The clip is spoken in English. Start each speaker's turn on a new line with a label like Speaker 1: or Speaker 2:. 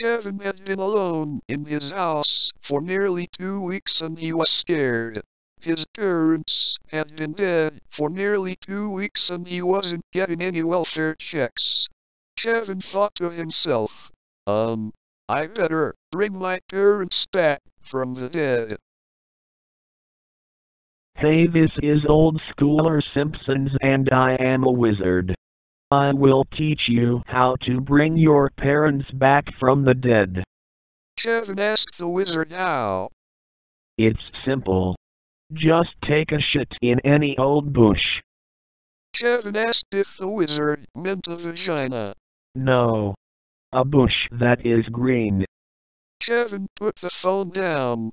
Speaker 1: Kevin had been alone in his house for nearly two weeks and he was scared. His parents had been dead for nearly two weeks and he wasn't getting any welfare checks. Kevin thought to himself, um, I better bring my parents back from the dead.
Speaker 2: Hey this is Old Schooler Simpsons and I am a wizard. I will teach you how to bring your parents back from the dead.
Speaker 1: Kevin asked the wizard how.
Speaker 2: It's simple. Just take a shit in any old bush.
Speaker 1: Kevin asked if the wizard meant a vagina.
Speaker 2: No. A bush that is green.
Speaker 1: Kevin put the phone down